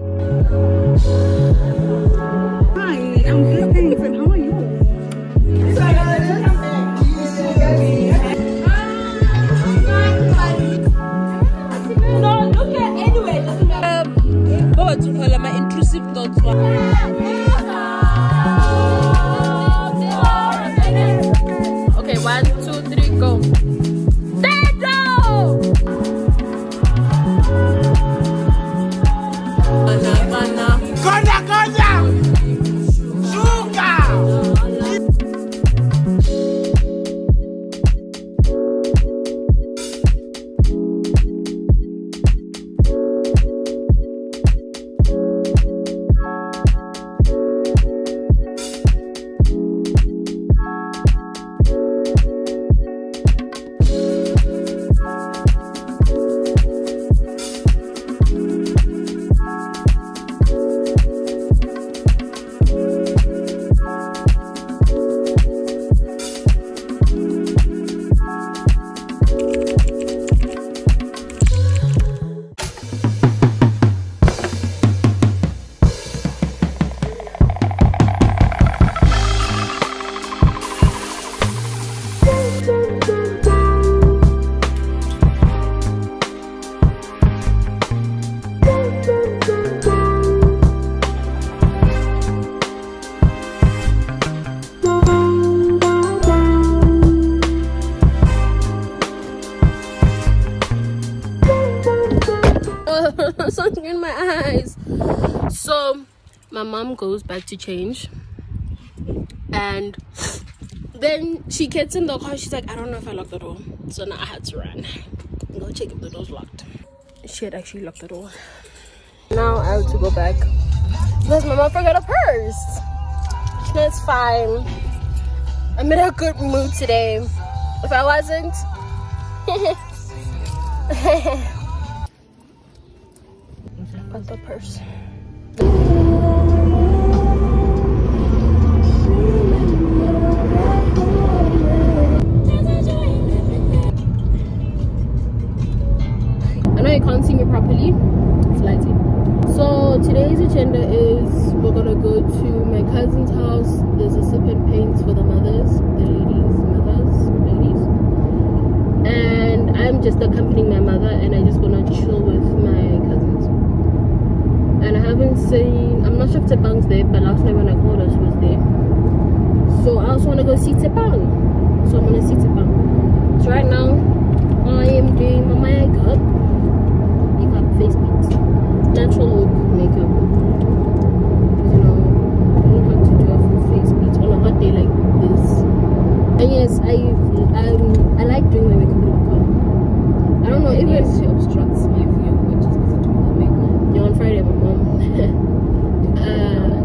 Hi, I'm good, thanks. How are you? No, look at anyway. Doesn't matter. Um, oh, Baba my intrusive thoughts mom goes back to change, and then she gets in the car. She's like, I don't know if I locked the door. So now I had to run go check if the door's locked. She had actually locked the door. Now I have to go back because my mom forgot a purse. That's fine. I'm in a good mood today. If I wasn't, but the purse. Today's agenda is we're gonna go to my cousin's house. There's a sip and paints for the mothers, the ladies, mothers, ladies. And I'm just accompanying my mother and I just wanna chill with my cousins. And I haven't seen I'm not sure if Tepang's there, but last night when I called her she was there. So I also wanna go see Tepang. So I'm gonna see Tepang. So right now I am doing my makeup makeup face paint natural look makeup. You know I don't have to do a full face paint on a hot day like this. And yes I um I like doing my makeup in the car I don't know even She obstructs my view, which is because I do my makeup. yeah, on Friday my mom uh,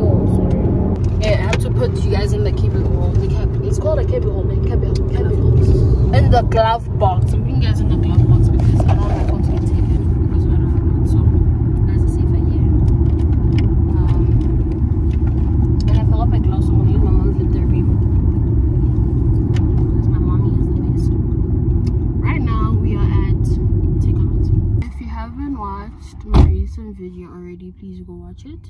oh sorry yeah I have to put you guys in the cable hole the cab it's called a cable hole like cable cable hole in the glove box I'm putting you guys in the glove box because I don't want to get taken because I don't know so guys are safer here um and I forgot my gloves so I'm gonna use my mom's lip therapy because my mommy is the best right now we are at takeout if you haven't my recent video already please go watch it.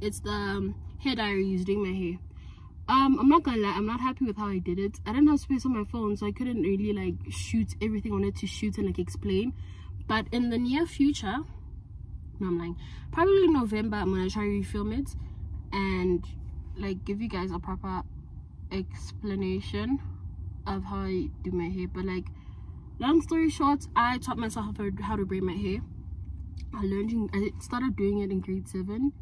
It's the um, hair diaries doing my hair. Um i'm not gonna lie i'm not happy with how i did it. I didn't have space on my phone so i couldn't really like shoot everything I wanted to shoot and like explain. But in the near future no i'm lying. Probably november i'm gonna try to refilm it and like give you guys a proper explanation of how i do my hair. But like long story short i taught myself how to braid my hair i learned in, i started doing it in grade seven.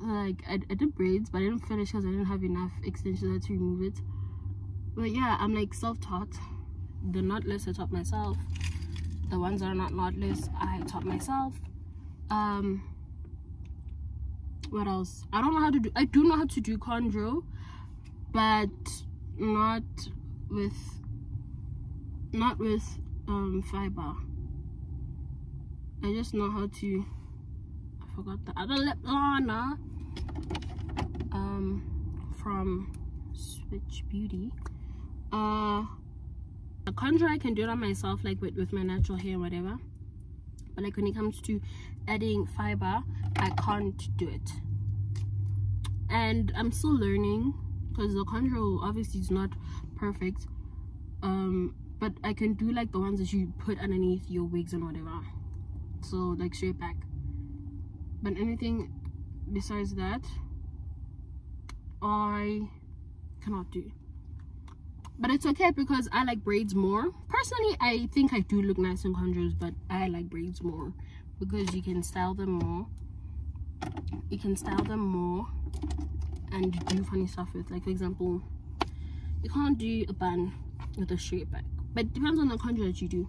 Like I, I did braids but i didn't finish because i didn't have enough extensions. To remove it. But yeah i'm like self-taught. The knotless i taught myself. The ones that are not knotless i taught myself. Um what else? I don't know how to do i do know how to do chondro but not with not with um fiber i just know how to i forgot the other lip liner um from Swiitch Beauty uh the contour i can do it on myself like with, with my natural hair whatever but like when it comes to adding fiber, I can't do it. And I'm still learning because the contour obviously is not perfect. Um, but I can do like the ones that you put underneath your wigs and whatever. So like straight back. But anything besides that, I cannot do but it's okay because I like braids more. Personally, I think I do look nice in contours, but I like braids more because you can style them more. You can style them more and do funny stuff with. Like for example, you can't do a bun with a straight back, but it depends on the contour that you do.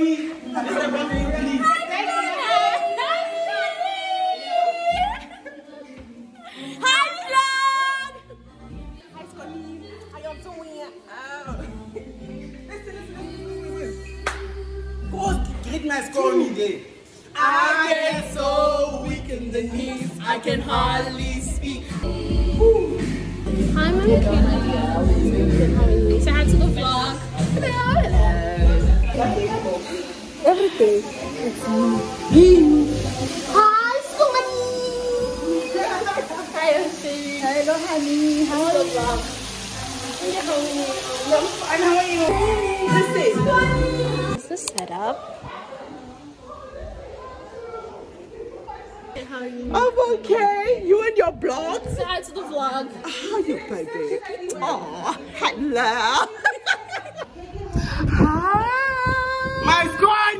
Listen, listen, listen. Go greet my Connie there. I get so weak in the knees, I can hardly speak. Hi, Mama Kayla. Say hi to the vlog. Hello, hello. Everything. It's me. Hi, Sumani. Hi, Oshi. Hello, honey. How are you? I'm fine. How are you? Listen. What's the setup? How are you? I'm okay. You and your blogs? Say hi to the vlog. How are you, baby? Oh, hello. Hi. My Connie! Hello, my spaghetti. You see that little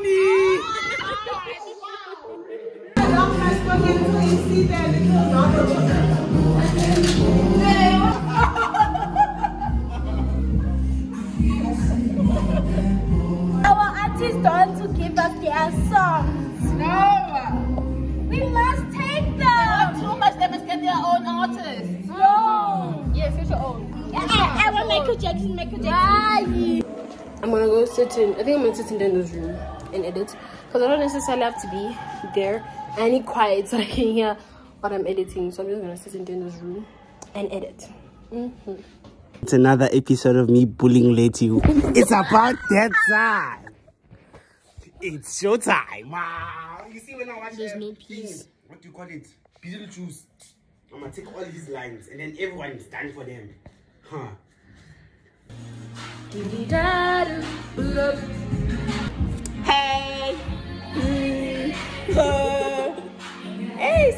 Our artists don't want to give us their songs. No. We must take them. Too much. They must get their own artists. No. Yes, it's your own. I, I want Michael Jackson, Michael Jackson. I'm gonna go sit in. I think I'm gonna sit in Dendo's room and edit because I don't necessarily have to be there. I need quiet so I can hear what I'm editing. So I'm just gonna sit in Dendo's room and edit. Mm-hmm. It's another episode of me bullying Letty. It's about that time. It's showtime. Wow. You see when I watch There's the no thing, peace. What do you call it? Beetlejuice. I'm gonna take all these lines and then everyone is done for them. Huh.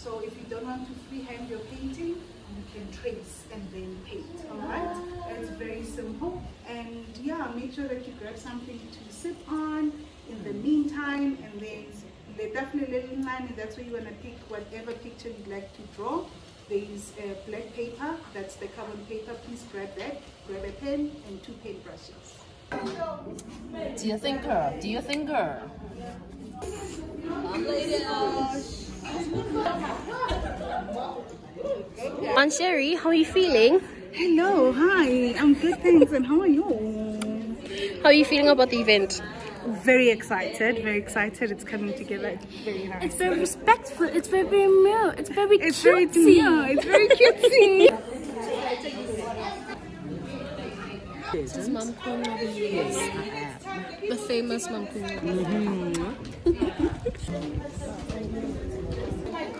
Trace all them. So if you don't want to freehand your painting, you can trace and then paint. Alright? It's very simple. And yeah, make sure that you grab something to sip on in the meantime and then they're definitely little line and that's where you want to pick whatever picture you'd like to draw. There is a black paper, that's the carbon paper. Please grab that. Grab a pen and two paintbrushes. Do you think her? Do you think her? Aunt Sherry, how are you feeling? Hello, hi. I'm good, thanks. And how are you? How are you feeling about the event? Very excited, very excited. It's coming together. It's very nice. It's very respectful. It's very, very real. It's very cute. It's very cutesy. yeah, it's very cutesy. This is Mom The famous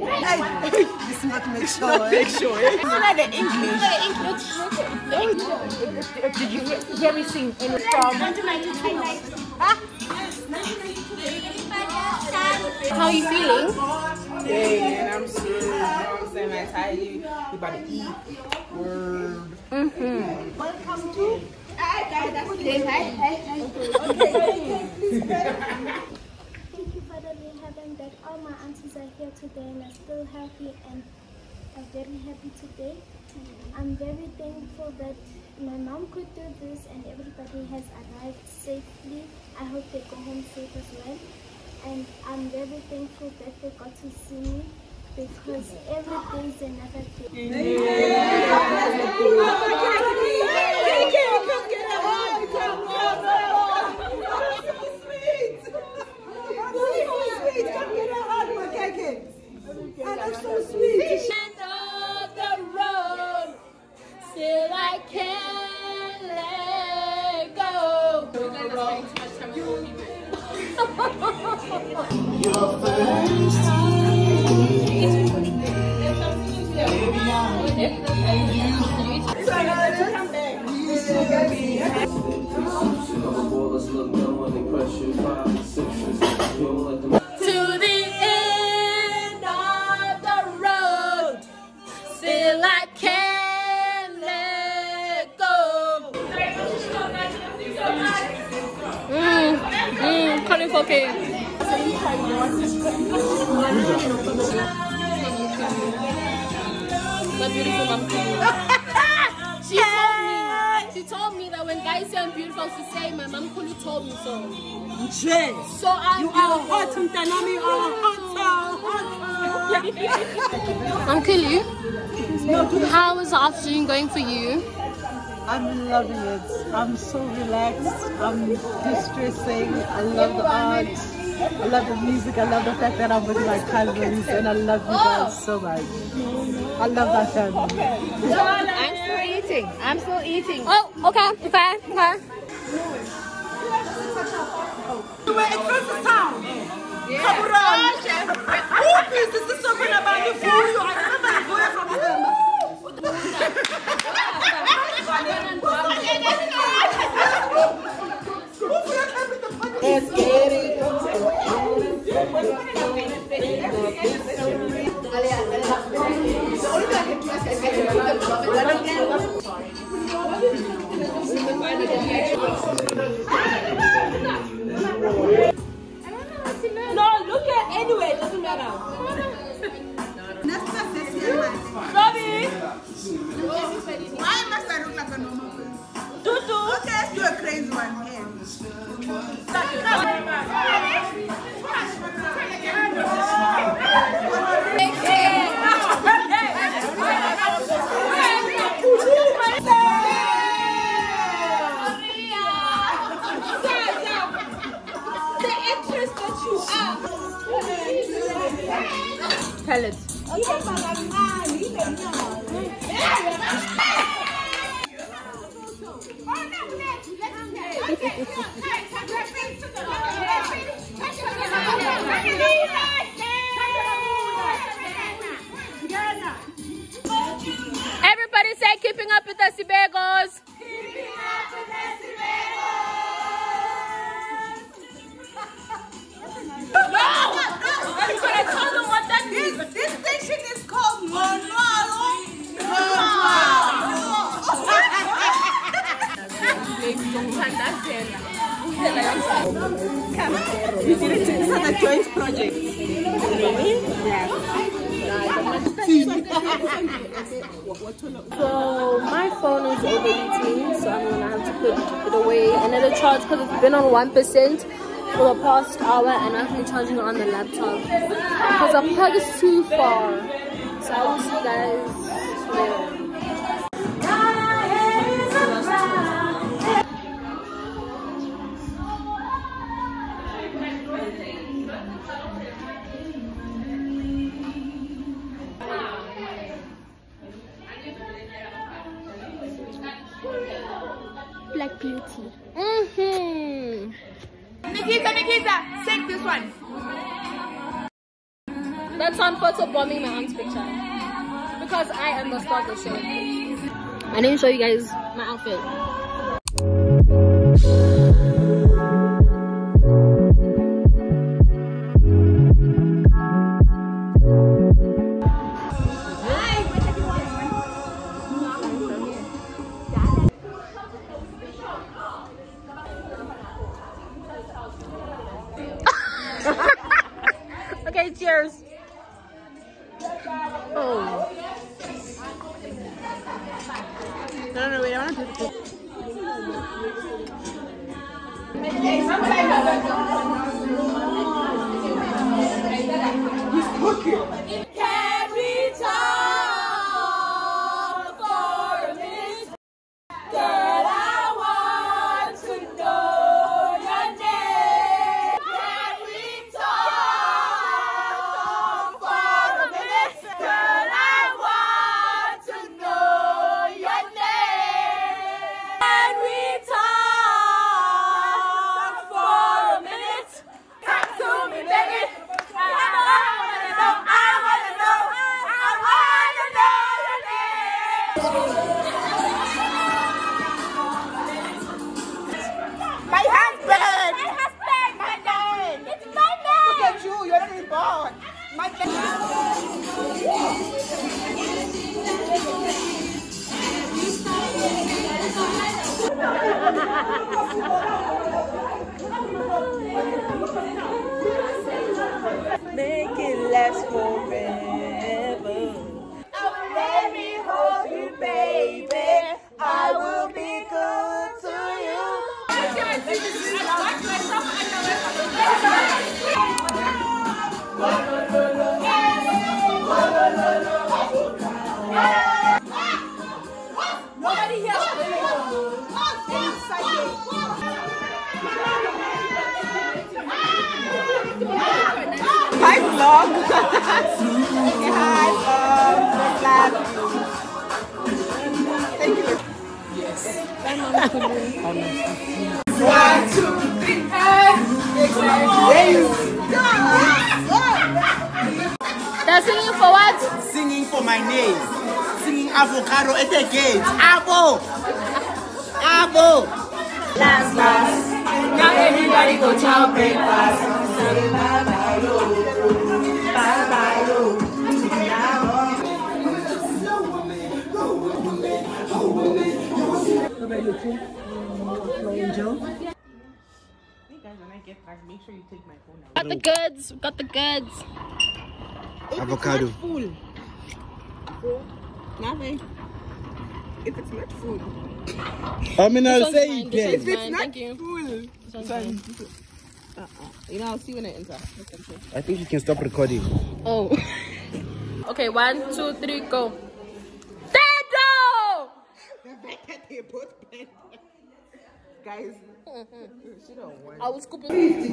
This must make sure. Make sure. It's not the English. Did you hear me sing in from? How are you feeling? Hey, and I'm serious. You know what I'm saying? I tell you, you about to eat. Word. Welcome to. Thank you, Father in heaven, that all my aunties are here still happy and are very happy today. I'm very thankful that my mom could do this and everybody has arrived safely. I hope they go home safe as well. And I'm very thankful that they got to see me because every day is another day. Thank you. Calling for cake. My beautiful mom. she told me. She told me that when guys say I'm beautiful, she say my mom Kulu told me so. So I'm You are hot, Mtanami. You are hot, hot. Uncle you, how is the afternoon going for you? I'm loving it. I'm so relaxed. I'm distressing. I love the art. I love the music. I love the fact that I'm with my cousins, and I love you guys so much. I love that family. I'm still eating. I'm still eating. Oh, okay, okay, okay. Where it first is town. Kaburong. Who is this? This is talking about the food. I remember the boy from Uganda. Let's So my phone is overheating, so I'm gonna have to put it away another charge because it's been on one percent for the past hour, and I've been charging it on the laptop because the plug is too far. So I will see you guys later. Black Beauty. Mm-hmm. Nikita, Nikita, take this one. That's on photo bombing my aunt's picture. Because I am the star of the show. I didn't show you guys my outfit. Okay, cheers. Oh. No, no, wait, I want to One, two, three, and They're singing for what? Singing for my name. Singing avocado at the gate. Avo! Avo! last, last. Now everybody go chow breakfast. Say bye Hey guys, when I get back, make sure you take my phone out. Got the goods. Got the goods. Avocado. Full. Nothing. If it's not full. I mean, I'll say mine. it This again. one's It's not Thank you. full. This one's mine. Uh-uh. You know, I'll see when I enter. Look and see. I think you can stop recording. Oh. okay, one, two, three, go. They both blend. Guys, she don't want. I will scoop it.